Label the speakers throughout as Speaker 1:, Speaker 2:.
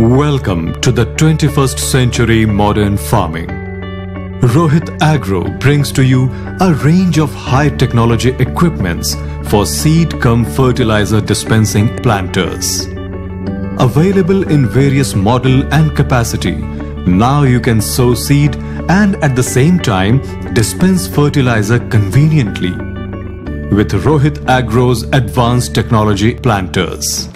Speaker 1: Welcome to the 21st century modern farming. Rohit Agro brings to you a range of high technology equipments for seed cum fertilizer dispensing planters. Available in various model and capacity, now you can sow seed and at the same time dispense fertilizer conveniently with Rohit Agro's advanced technology planters.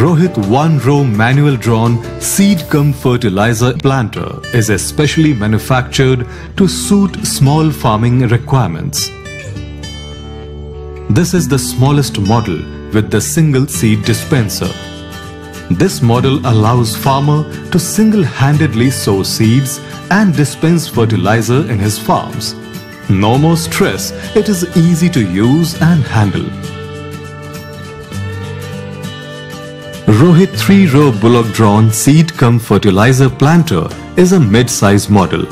Speaker 1: Rohit one row manual drawn seed cum fertilizer planter is especially manufactured to suit small farming requirements. This is the smallest model with the single seed dispenser. This model allows farmer to single-handedly sow seeds and dispense fertilizer in his farms. No more stress, it is easy to use and handle. Rohit 3-row bullock-drawn seed cum fertilizer planter is a mid-size model.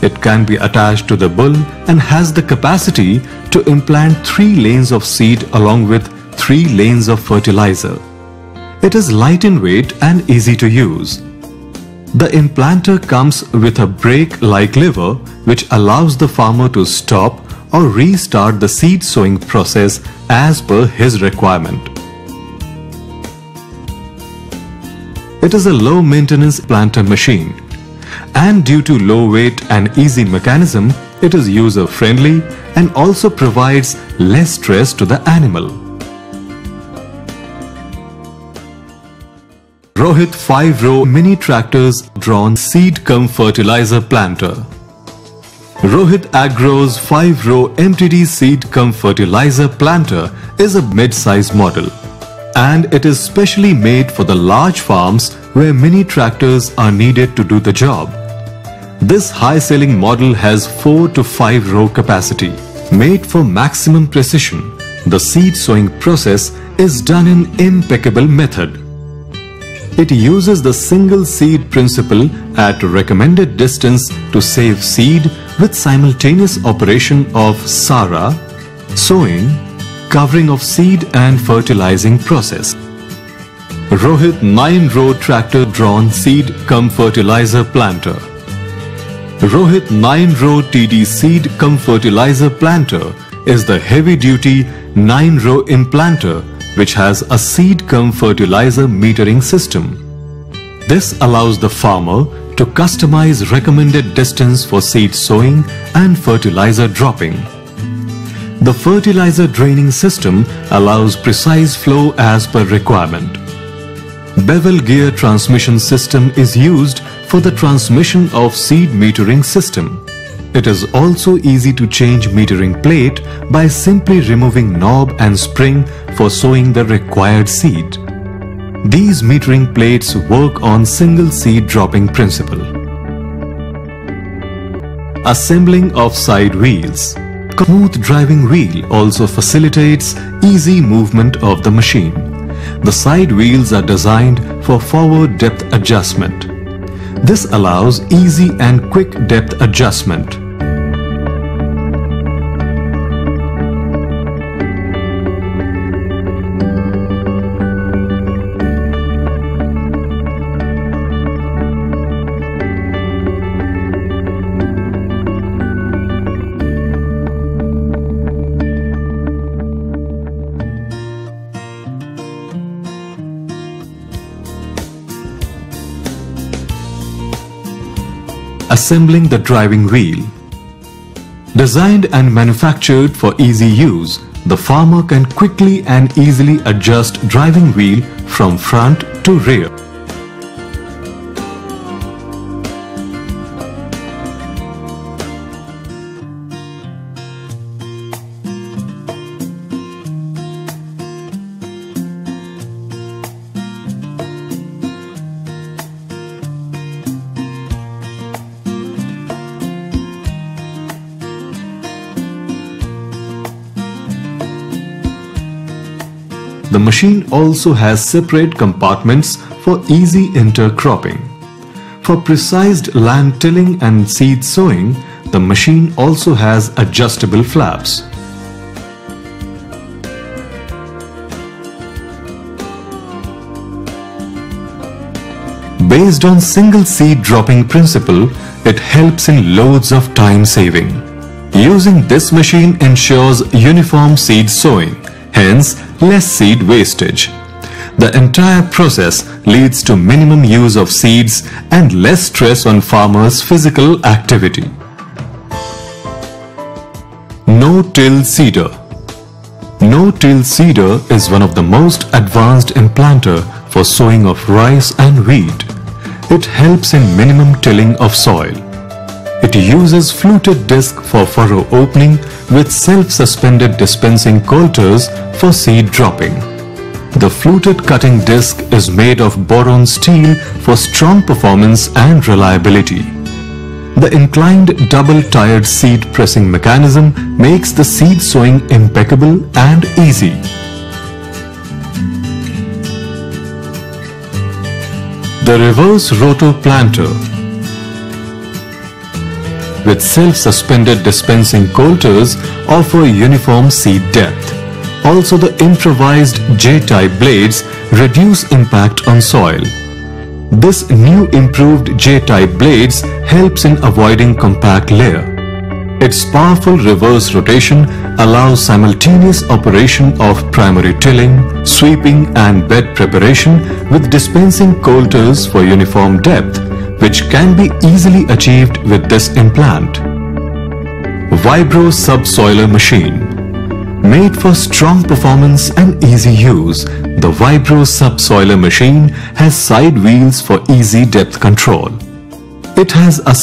Speaker 1: It can be attached to the bull and has the capacity to implant 3 lanes of seed along with 3 lanes of fertilizer. It is light in weight and easy to use. The implanter comes with a brake-like lever which allows the farmer to stop or restart the seed sowing process as per his requirement. It is a low maintenance planter machine and due to low weight and easy mechanism, it is user friendly and also provides less stress to the animal. Rohit 5 row mini tractors drawn seed cum fertilizer planter. Rohit Agro's 5 row MTD seed cum fertilizer planter is a mid-size model and it is specially made for the large farms where mini tractors are needed to do the job. This high-selling model has 4 to 5 row capacity. Made for maximum precision, the seed sowing process is done in impeccable method. It uses the single seed principle at recommended distance to save seed with simultaneous operation of SARA, sowing, covering of seed and fertilizing process. Rohit 9 row tractor drawn seed cum fertilizer planter. Rohit 9 row TD seed cum fertilizer planter is the heavy duty 9 row implanter which has a seed cum fertilizer metering system. This allows the farmer to customize recommended distance for seed sowing and fertilizer dropping. The fertilizer draining system allows precise flow as per requirement. Bevel gear transmission system is used for the transmission of seed metering system. It is also easy to change metering plate by simply removing knob and spring for sowing the required seed. These metering plates work on single seed dropping principle. Assembling of side wheels smooth driving wheel also facilitates easy movement of the machine. The side wheels are designed for forward depth adjustment. This allows easy and quick depth adjustment. Assembling the driving wheel. Designed and manufactured for easy use, the farmer can quickly and easily adjust driving wheel from front to rear. The machine also has separate compartments for easy intercropping. For precise land tilling and seed sowing, the machine also has adjustable flaps. Based on single seed dropping principle, it helps in loads of time saving. Using this machine ensures uniform seed sowing, hence less seed wastage. The entire process leads to minimum use of seeds and less stress on farmers' physical activity. No-till seeder No-till seeder is one of the most advanced implanter for sowing of rice and wheat. It helps in minimum tilling of soil. It uses fluted disc for furrow opening with self-suspended dispensing coulters for seed dropping. The fluted cutting disc is made of boron steel for strong performance and reliability. The inclined double-tired seed pressing mechanism makes the seed sowing impeccable and easy. The reverse rotor planter with self-suspended dispensing coulters offer uniform seed depth. Also the improvised J-type blades reduce impact on soil. This new improved J-type blades helps in avoiding compact layer. Its powerful reverse rotation allows simultaneous operation of primary tilling, sweeping and bed preparation with dispensing coulters for uniform depth which can be easily achieved with this implant. Vibro Subsoiler Machine Made for strong performance and easy use, the Vibro Subsoiler machine has side wheels for easy depth control. It has a